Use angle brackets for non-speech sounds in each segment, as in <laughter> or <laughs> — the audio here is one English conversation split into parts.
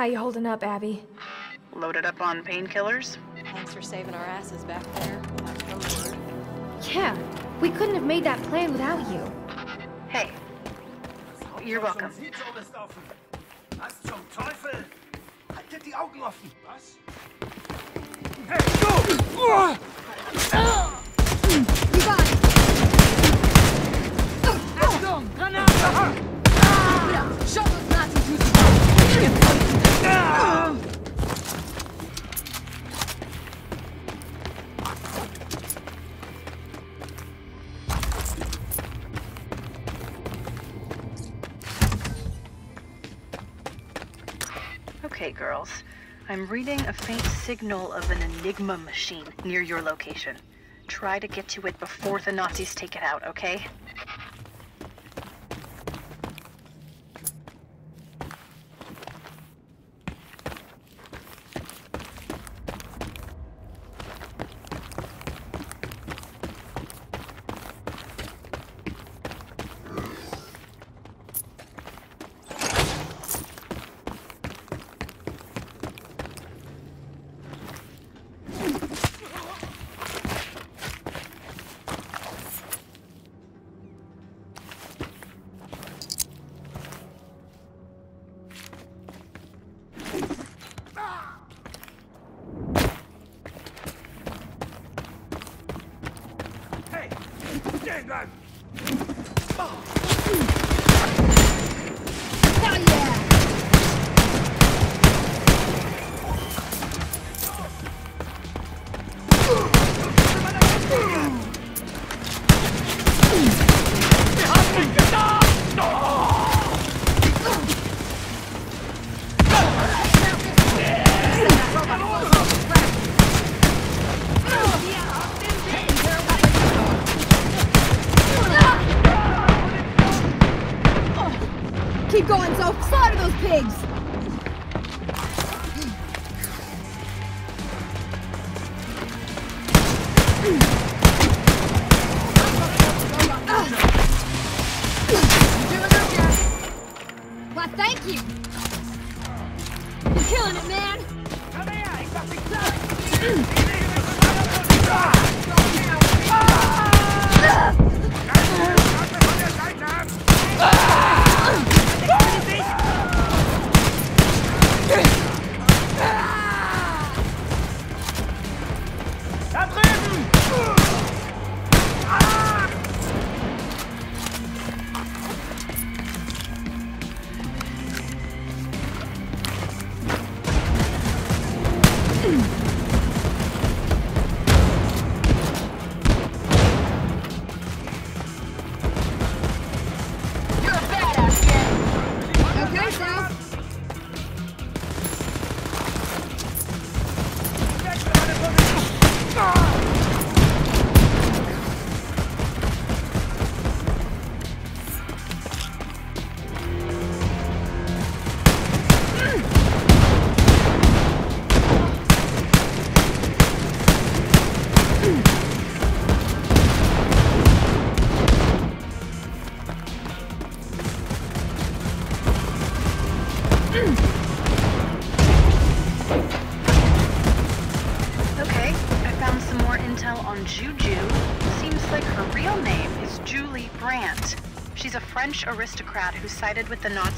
How you holding up, Abby? Loaded up on painkillers? Thanks for saving our asses back there. Without coming here. Yeah, we couldn't have made that plan without you. Hey. You're welcome. Sitzorlist offen. Was zum Teufel? Haltet die Augen offen. Was? Hey, du! Achtung! Granate! Girls. I'm reading a faint signal of an Enigma machine near your location. Try to get to it before the Nazis take it out, okay? Sided with the Nazis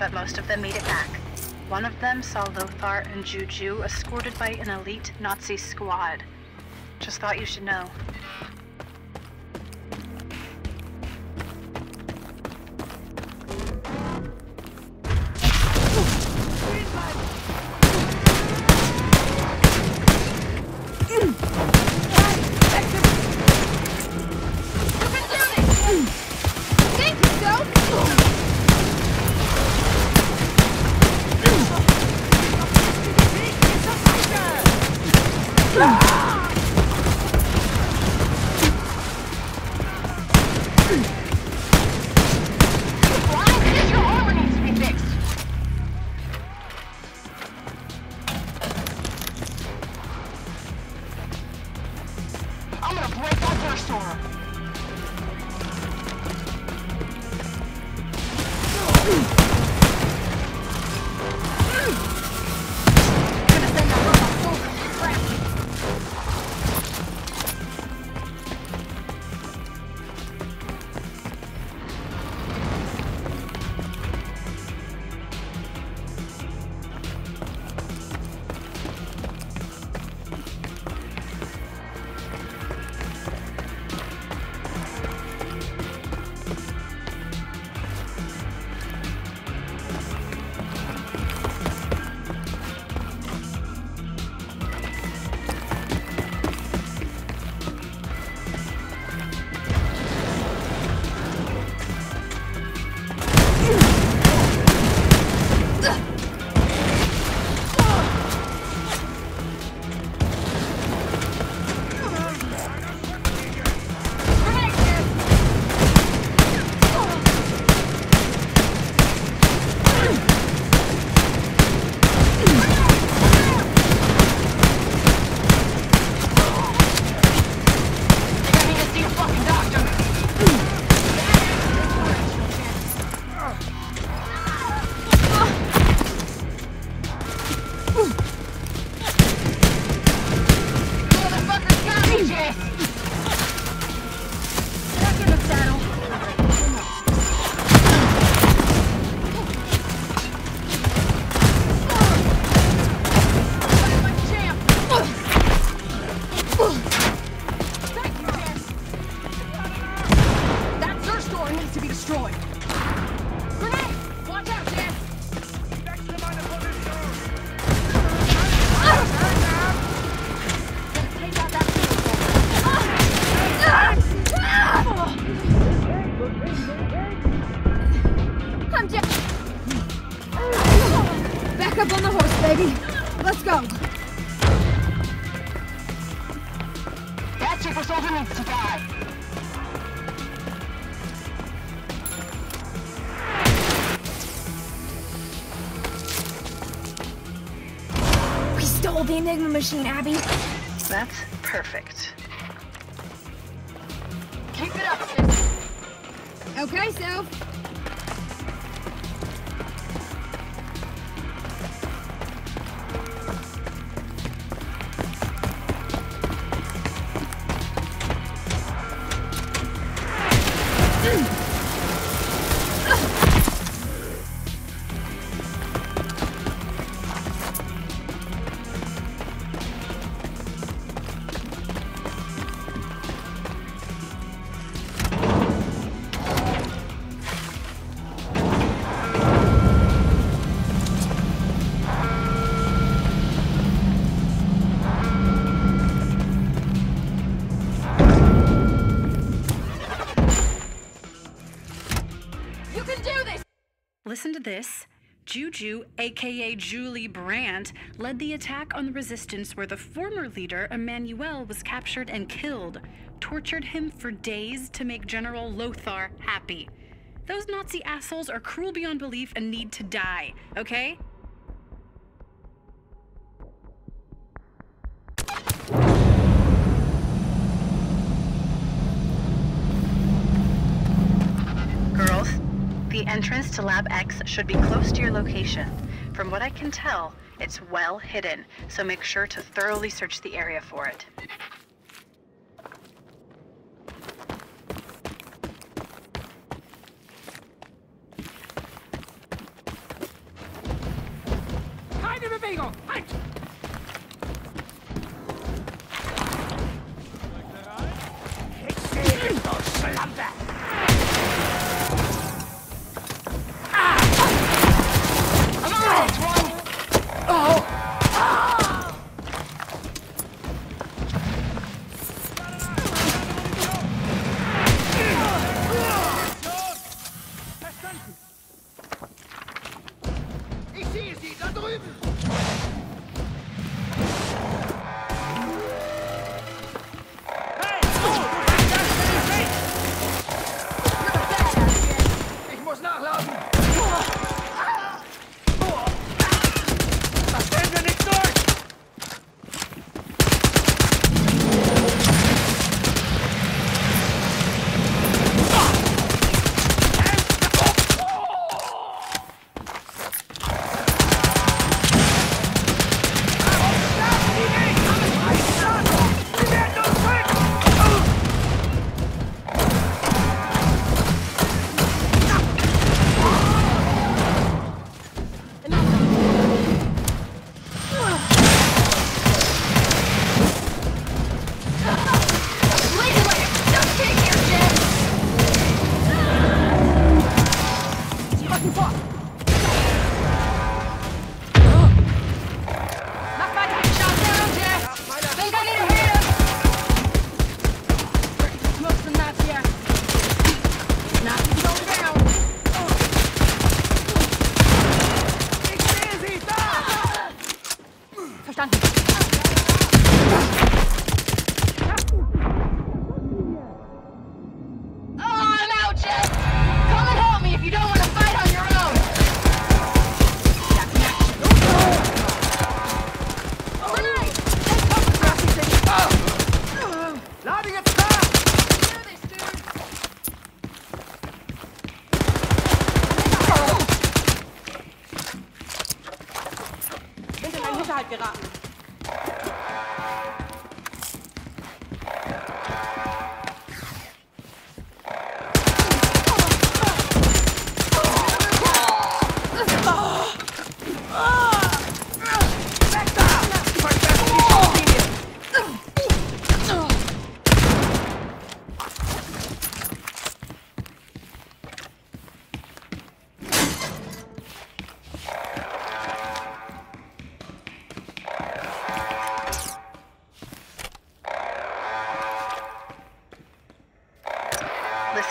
but most of them made it back. One of them saw Lothar and Juju escorted by an elite Nazi squad. Just thought you should know. Enigma machine, Abby. Listen to this. Juju, aka Julie Brandt, led the attack on the resistance where the former leader, Emmanuel, was captured and killed. Tortured him for days to make General Lothar happy. Those Nazi assholes are cruel beyond belief and need to die, okay? Girls, the entrance to Lab X should be close to your location. From what I can tell, it's well hidden, so make sure to thoroughly search the area for it. Keine Bewegung! Halt!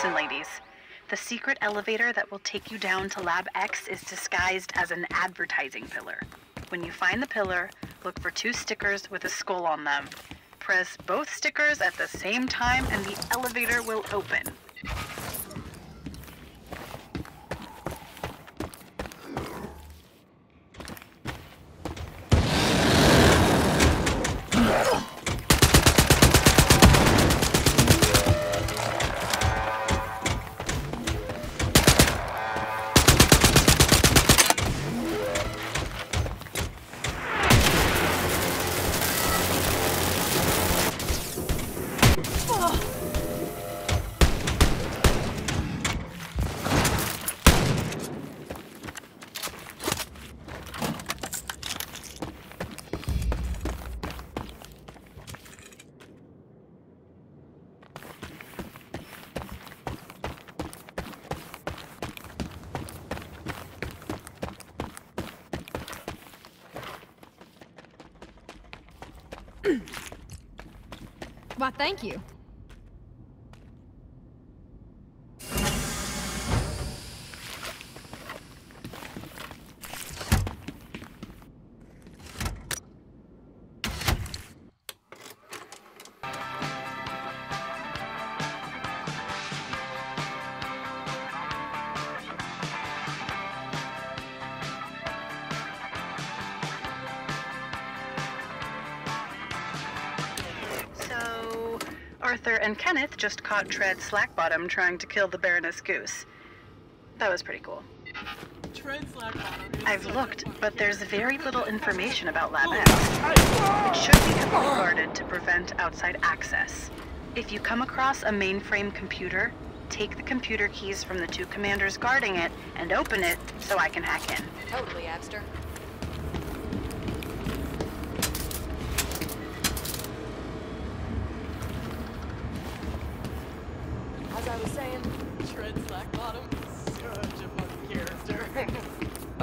Listen, ladies. The secret elevator that will take you down to Lab X is disguised as an advertising pillar. When you find the pillar, look for two stickers with a skull on them. Press both stickers at the same time and the elevator will open. Thank you. And Kenneth just caught Tread Slackbottom trying to kill the Baroness Goose. That was pretty cool. Tread slack bottom. is I've looked, but there's very little information about Lab oh, X. It should be heavily guarded to prevent outside access. If you come across a mainframe computer, take the computer keys from the two commanders guarding it and open it so I can hack in. Totally, Abster.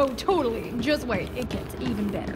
Oh, totally. Just wait. It gets even better.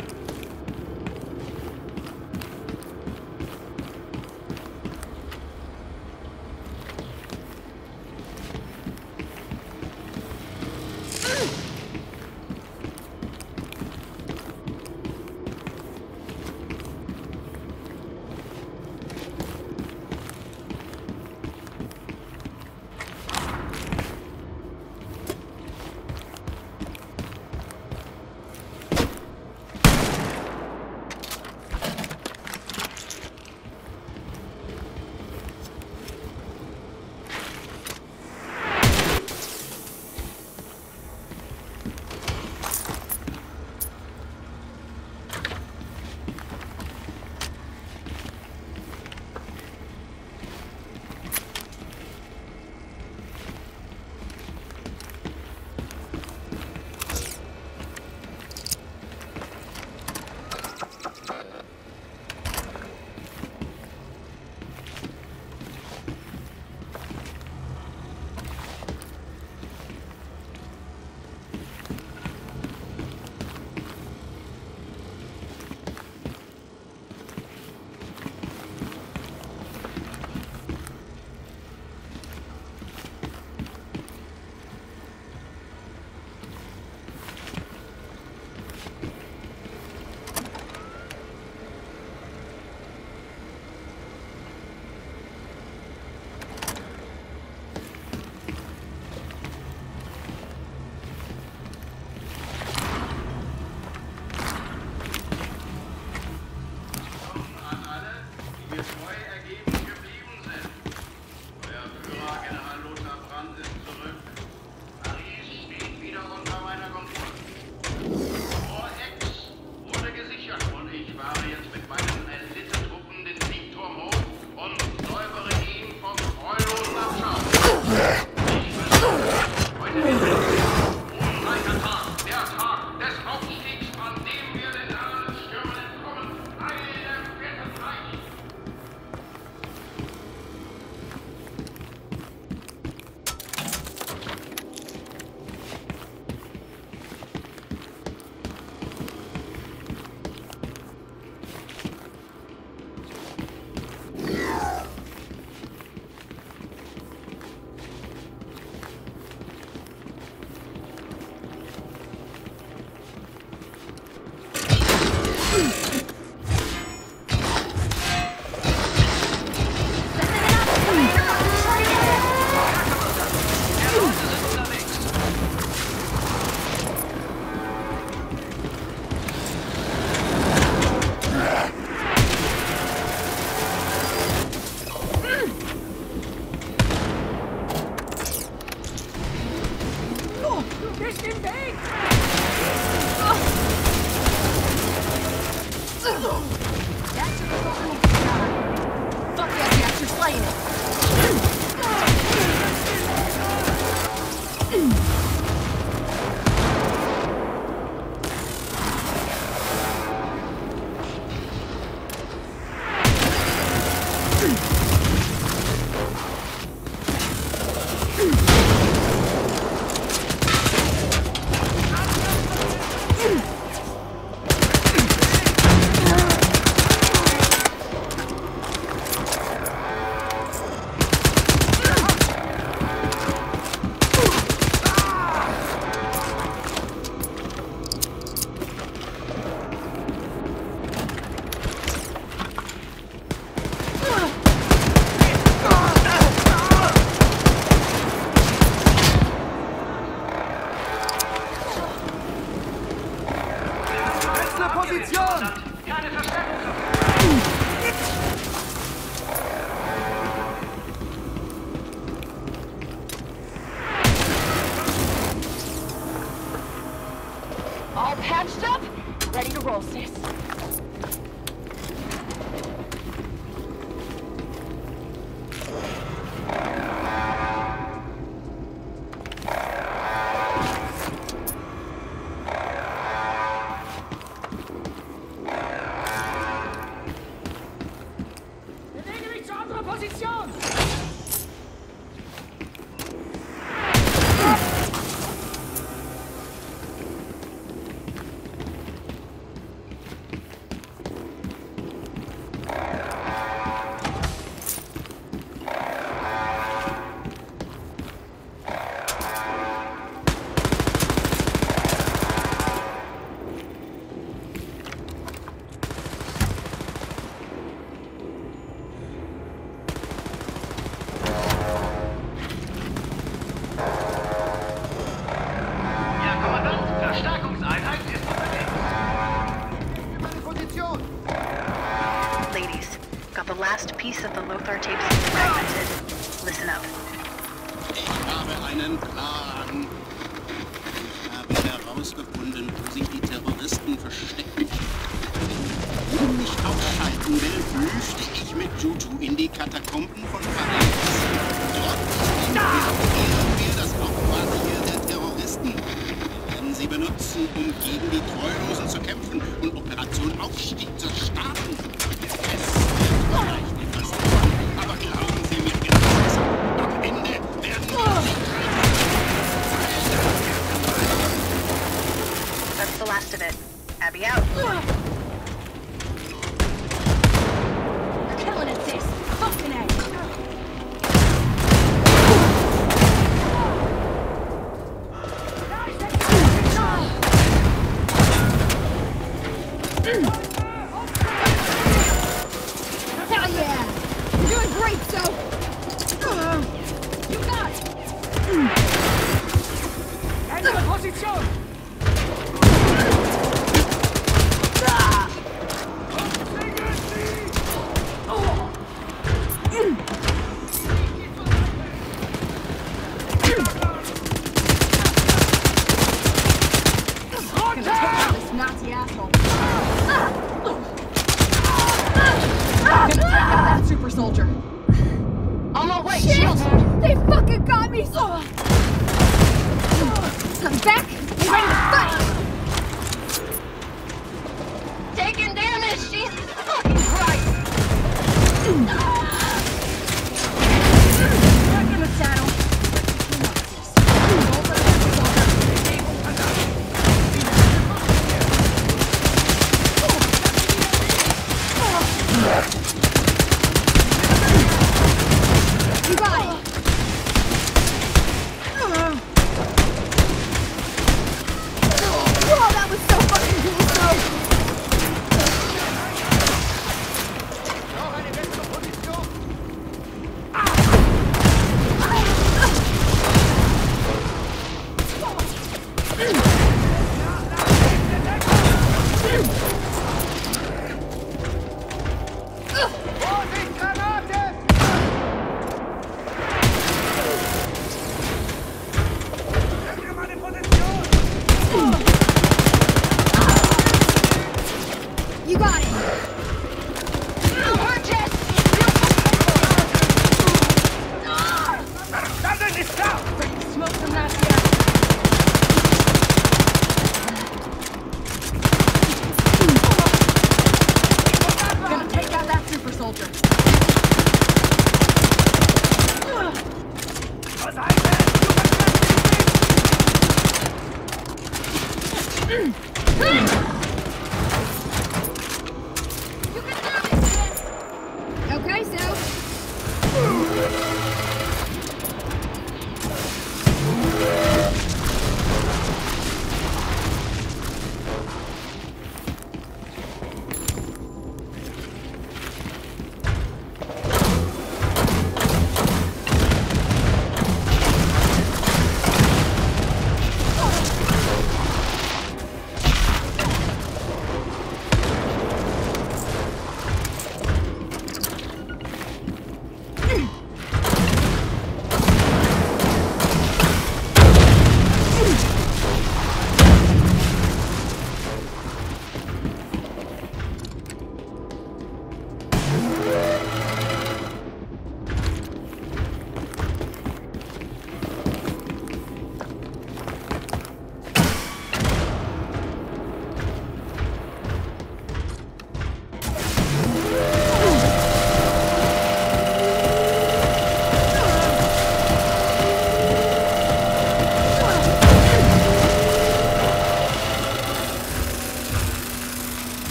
Christian Bale! Oh. That's your fucking Fuck that gas, you're slaying it! Nazi asshole. I'm gonna take out that super soldier. On my way, Shit! Shield. They fucking got me! So I'm back and ready to fight! Taking damage, Jesus fucking Christ!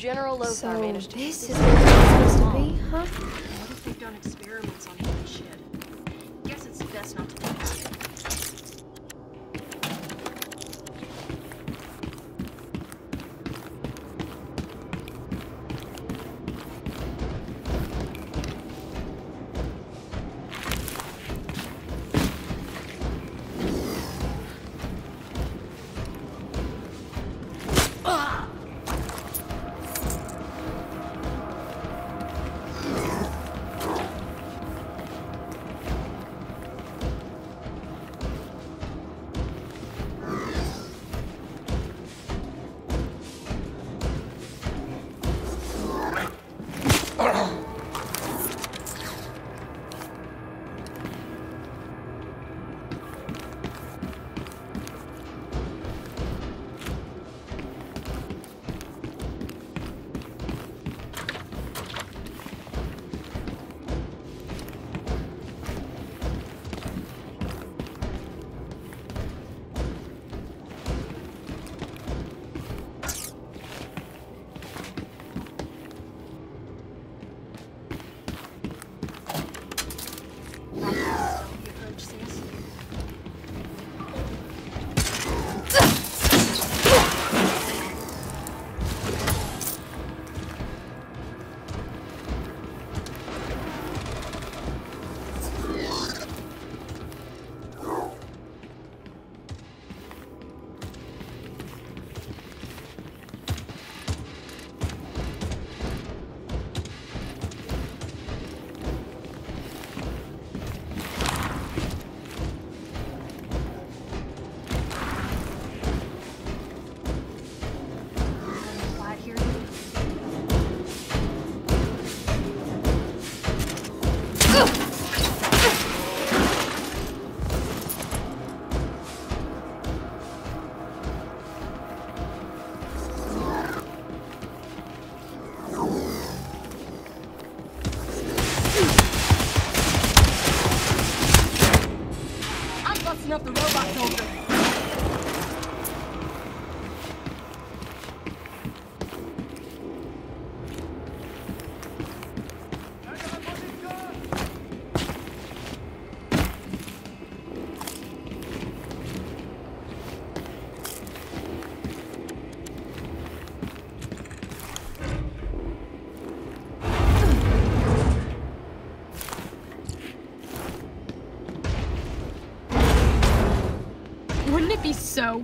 General Lothar so managed to... this is where supposed to be, huh?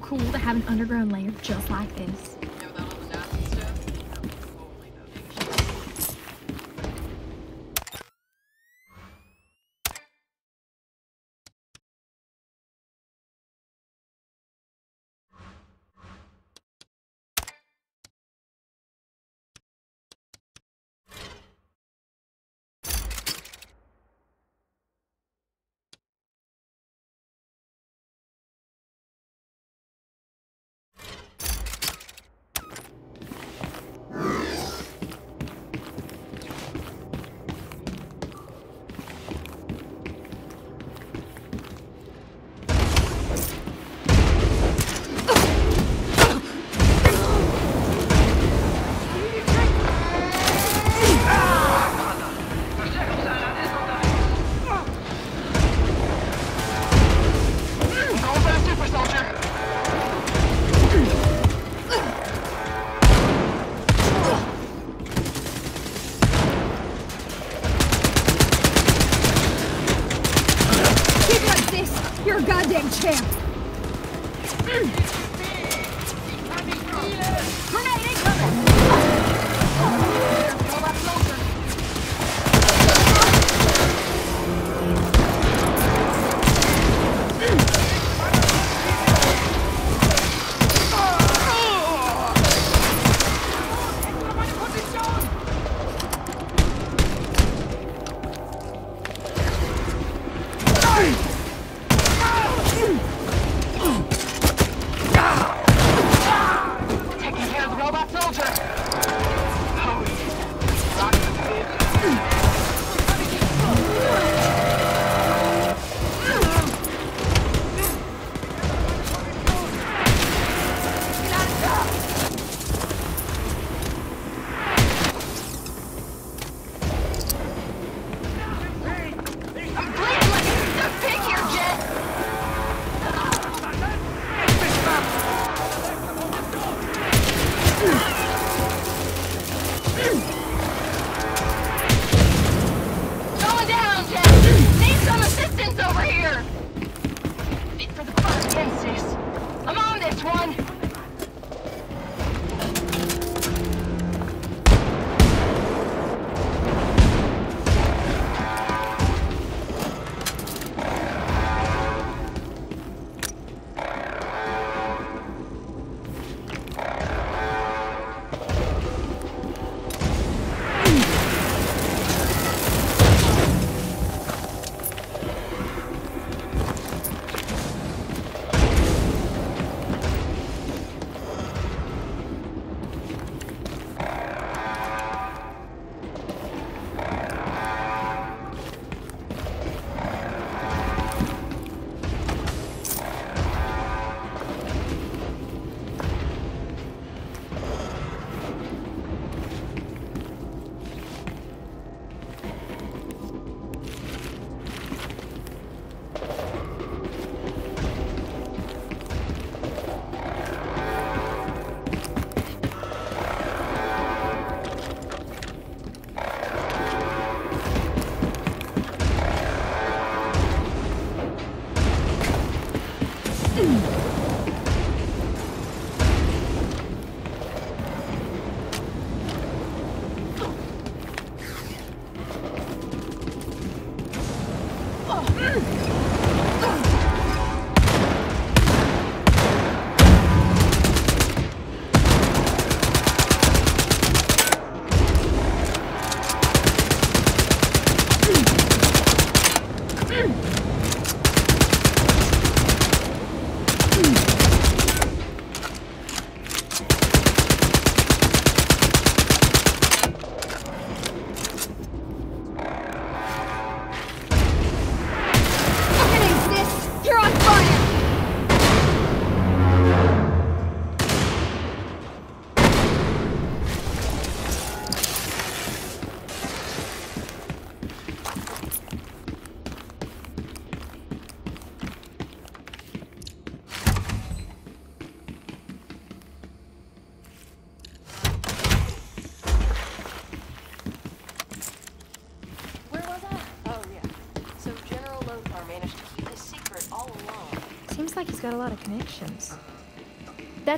cool to have an underground layer just like this.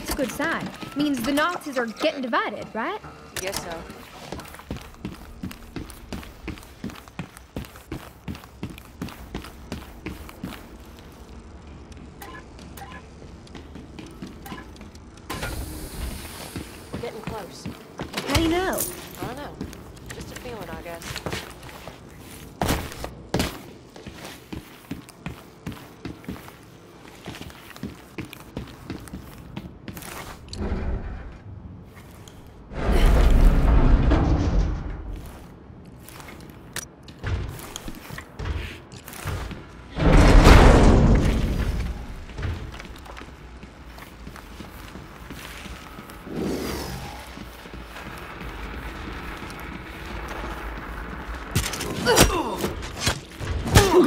That's a good sign. Means the Nazis are getting divided, right? Guess so.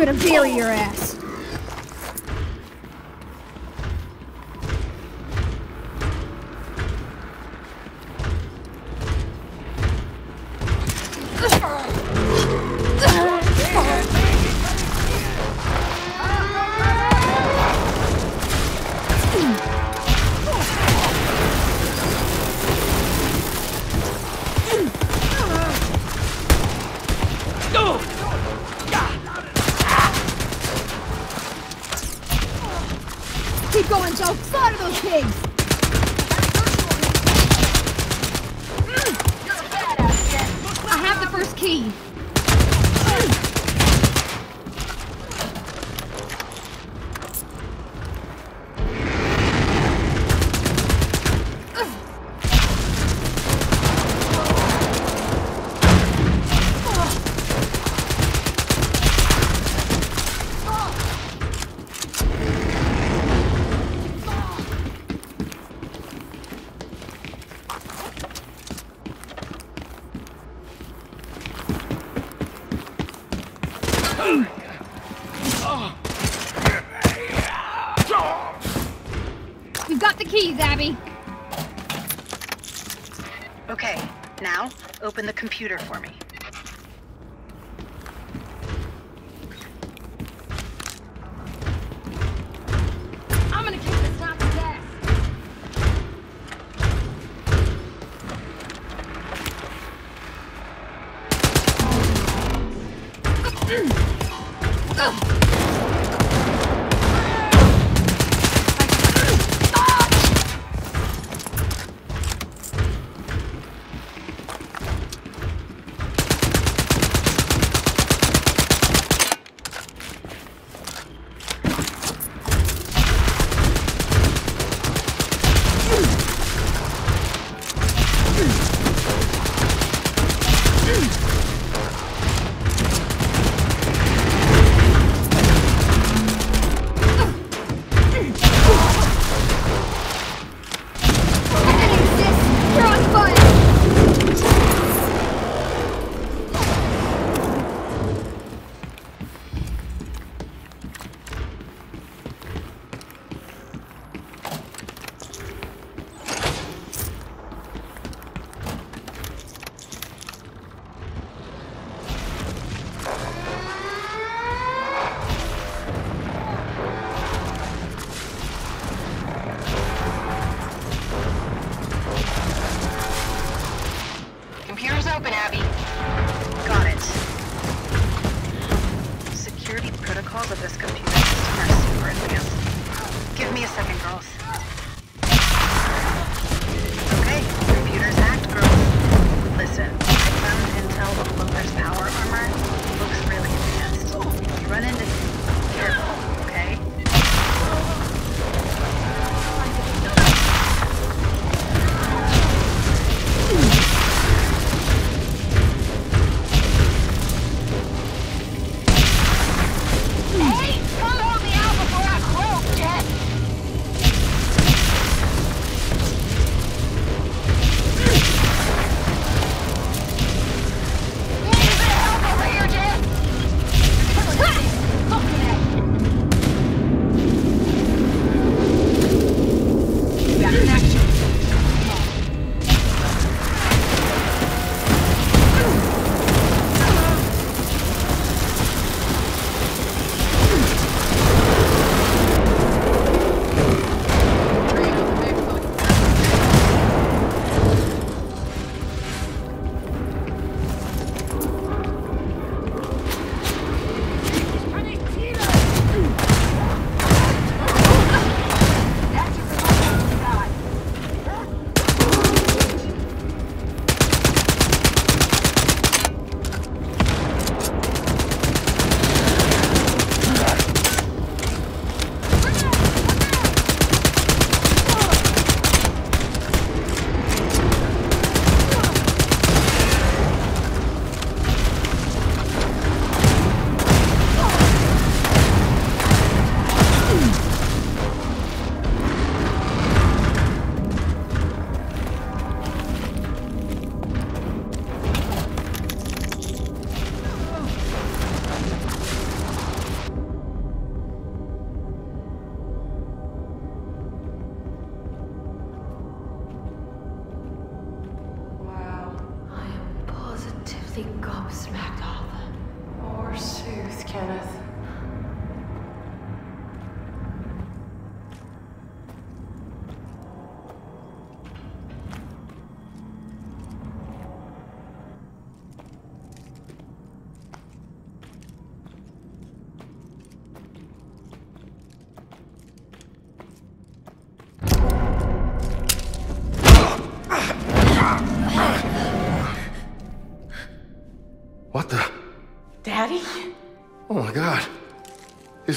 gonna bury your ass.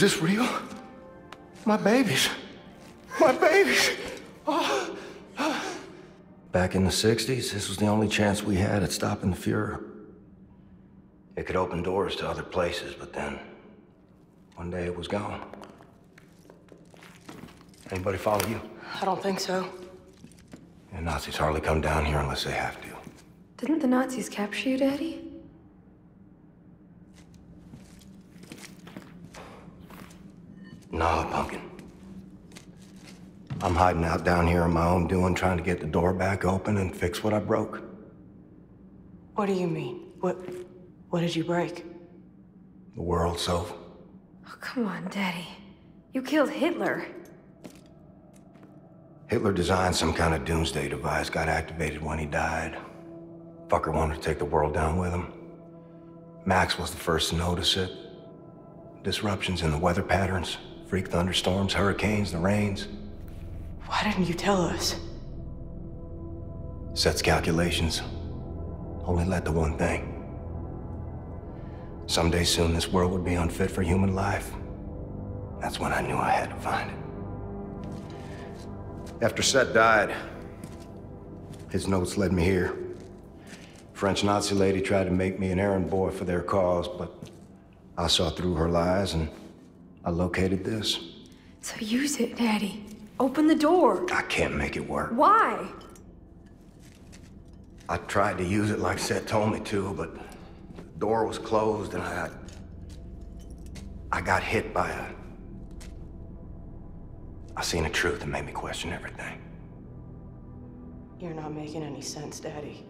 This real? My babies. My babies. Oh. Back in the 60s, this was the only chance we had at stopping the Fuhrer. It could open doors to other places, but then one day it was gone. Anybody follow you? I don't think so. The Nazis hardly come down here unless they have to. Didn't the Nazis capture you, Daddy? No, Pumpkin. I'm hiding out down here on my own doing, trying to get the door back open and fix what I broke. What do you mean? What what did you break? The world, so Oh, come on, Daddy. You killed Hitler. Hitler designed some kind of doomsday device, got activated when he died. Fucker wanted to take the world down with him. Max was the first to notice it. Disruptions in the weather patterns, freak thunderstorms, hurricanes, the rains. Why didn't you tell us? Sets calculations. Only led to one thing. Someday soon, this world would be unfit for human life. That's when I knew I had to find it. After Set died, his notes led me here. French Nazi lady tried to make me an errand boy for their cause, but I saw through her lies and I located this. So use it, Daddy. Open the door. I can't make it work. Why? I tried to use it like Set told me to, but the door was closed and I... I got hit by a... I seen a truth that made me question everything. You're not making any sense, Daddy.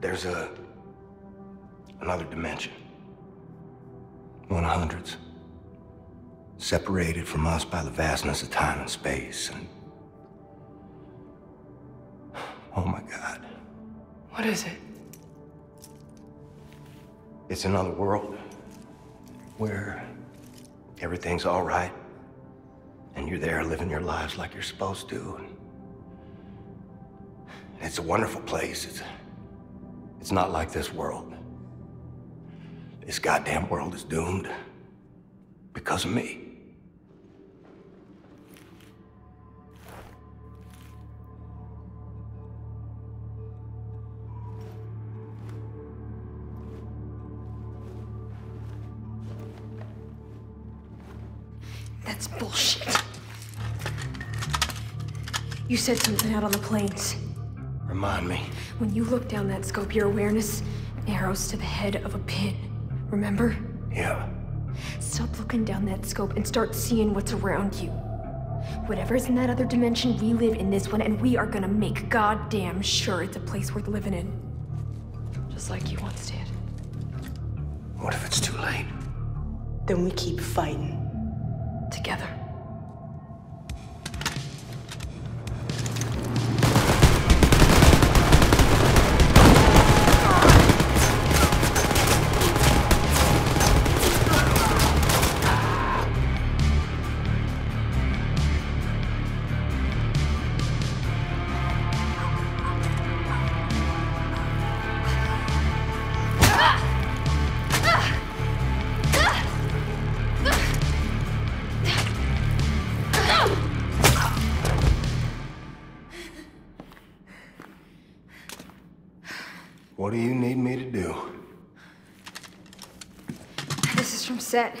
There's a... another dimension. One hundreds. Separated from us by the vastness of time and space, and... Oh my God. What is it? It's another world where everything's all right and you're there living your lives like you're supposed to. And it's a wonderful place. It's, it's not like this world. This goddamn world is doomed because of me. That's bullshit. You said something out on the plains. Remind me. When you look down that scope, your awareness narrows to the head of a pin. Remember? Yeah. Stop looking down that scope and start seeing what's around you. Whatever's in that other dimension, we live in this one, and we are gonna make goddamn sure it's a place worth living in. Just like you once did. What if it's too late? Then we keep fighting. Together. Set.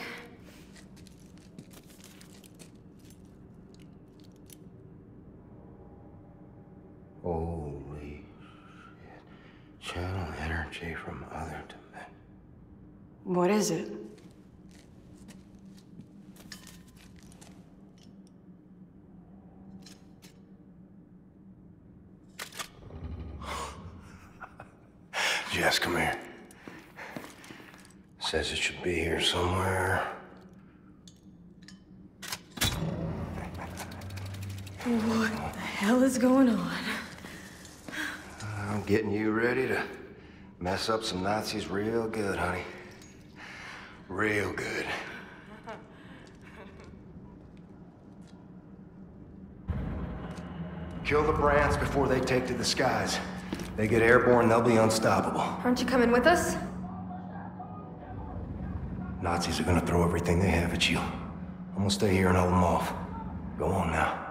Holy shit. Channel energy from other dimensions. What is it? <laughs> Yes, come here. Says it should be here somewhere. What the hell is going on? I'm getting you ready to mess up some Nazis real good, honey. Real good. Kill the Brants before they take to the skies. They get airborne, they'll be unstoppable. Aren't you coming with us? Nazis are gonna throw everything they have at you. I'm gonna stay here and hold them off. Go on now.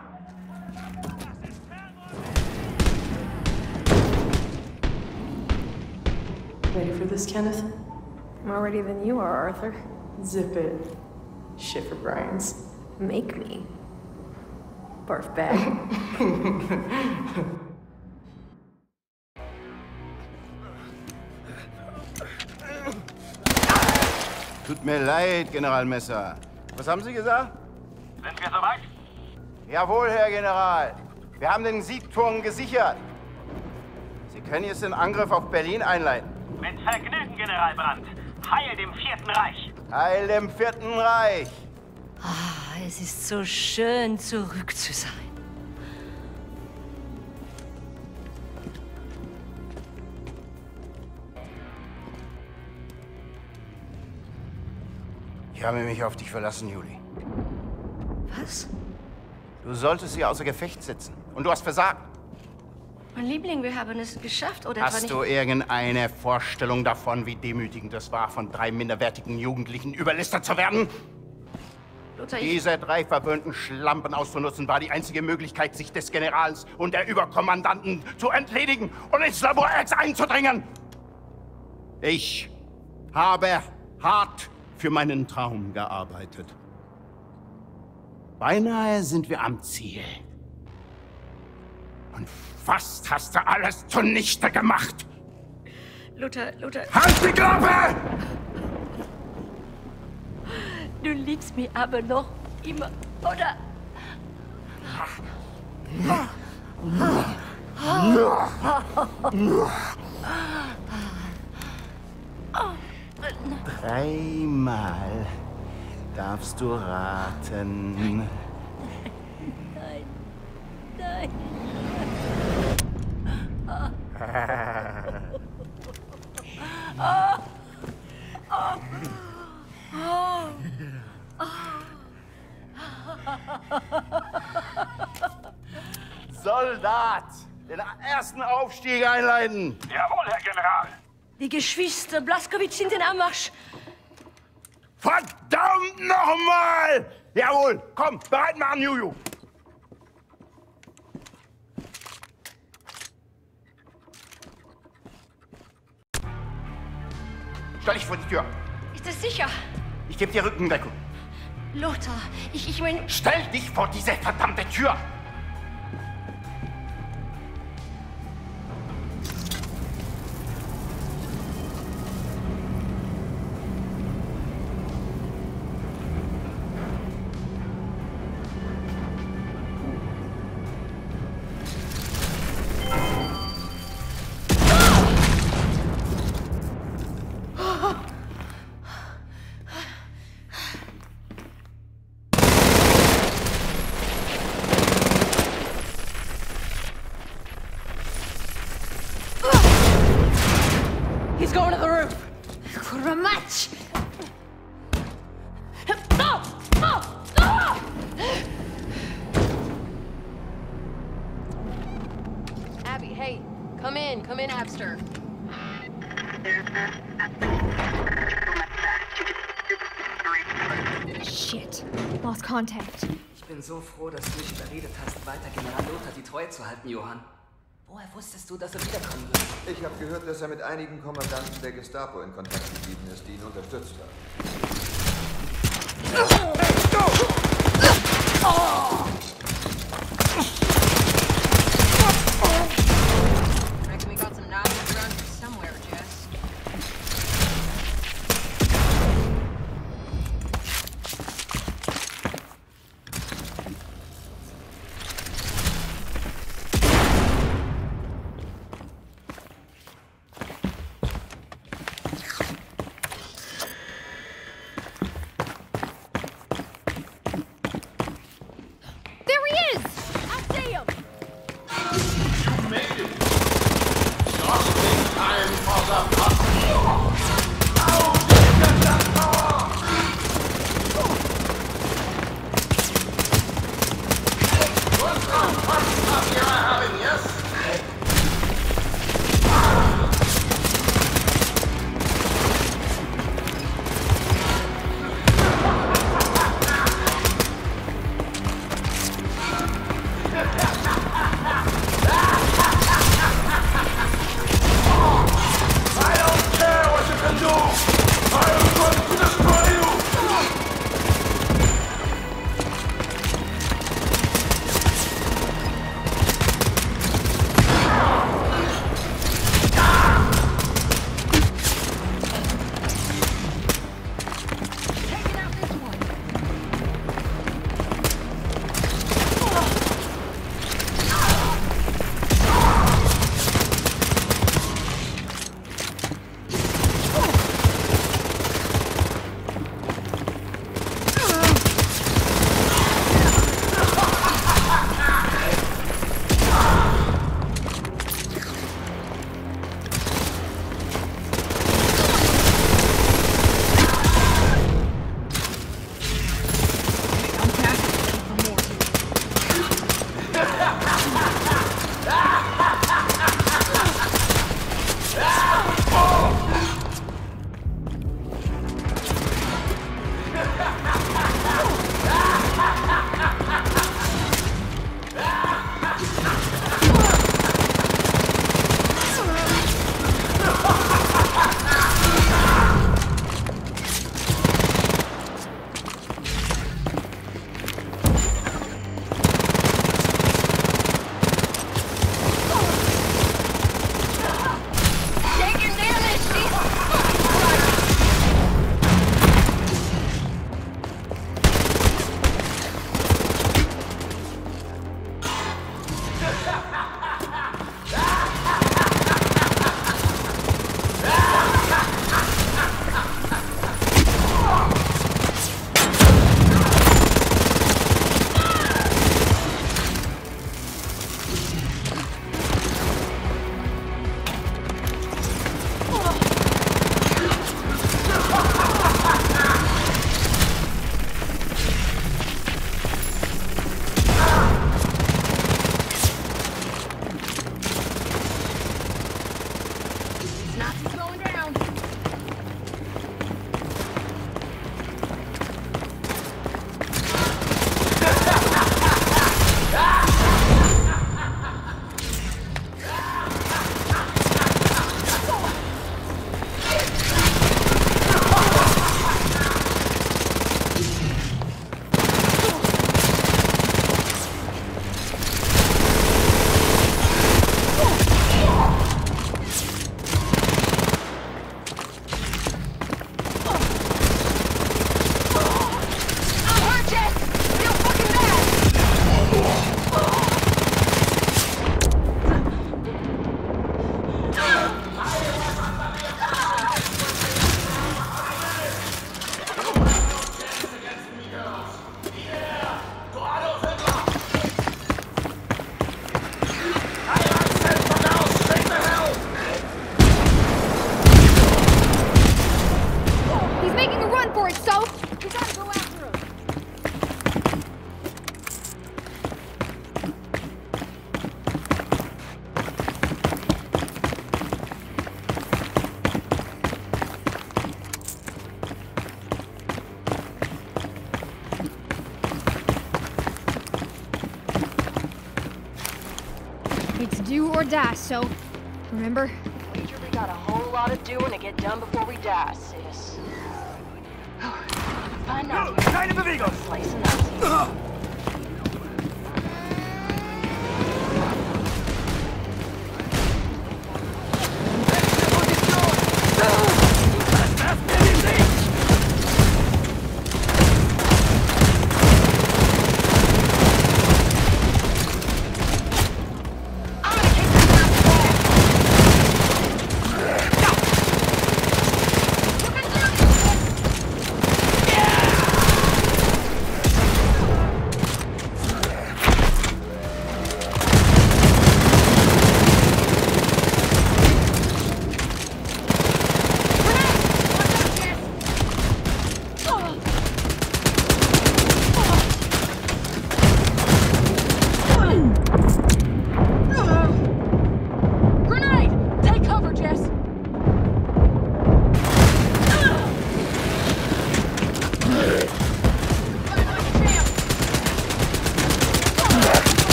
Ready for this, Kenneth? More ready than you are, Arthur. Zip it. Shit for Brian's. Make me. Barf bag. <laughs> Tut mir leid, General Messer. Was haben Sie gesagt? Sind wir soweit? Jawohl, Herr General. Wir haben den Siegturm gesichert. Sie können jetzt den Angriff auf Berlin einleiten. Mit Vergnügen, General Brandt. Heil dem Vierten Reich. Heil dem Vierten Reich. Ah, es ist so schön, zurück zu sein. Ich habe mich auf dich verlassen, Juli. Was? Du solltest sie außer Gefecht setzen. Und du hast versagt. Mein Liebling, wir haben es geschafft, oder Hast du irgendeine Vorstellung davon, wie demütigend es war, von drei minderwertigen Jugendlichen überlistet zu werden? Lothar. Diese drei verwöhnten Schlampen auszunutzen, war die einzige Möglichkeit, sich des Generals und der Überkommandanten zu entledigen und ins Labor X einzudringen. Ich habe hart für meinen Traum gearbeitet. Beinahe sind wir am Ziel. Und fast hast du alles zunichte gemacht. Lothar, Lothar, Halt die Klappe! du liebst mich aber noch immer, oder? Dreimal darfst du raten. Nein, nein. Soldat, den ersten Aufstieg einleiten. Jawohl, Herr General. Die Geschwister Blaskowitsch sind in Anmarsch. Verdammt nochmal! Jawohl, komm, bereit machen, Juju. Stell dich vor die Tür. Ist das sicher? Ich gebe dir Rückendeckung. Lothar, ich, ich meine... Stell dich vor diese verdammte Tür. So froh, dass du mich überredet hast, weiter General Lothar die Treue zu halten, Johann. Woher wusstest du, dass er wiederkommen wird? Ich habe gehört, dass er mit einigen Kommandanten der Gestapo in Kontakt geblieben ist, die ihn unterstützt haben. Reckon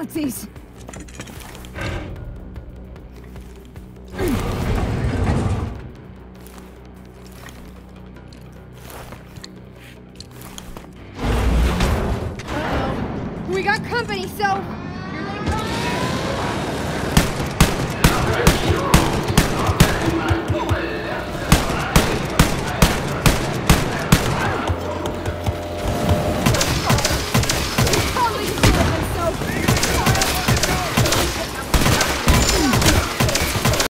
Nazis!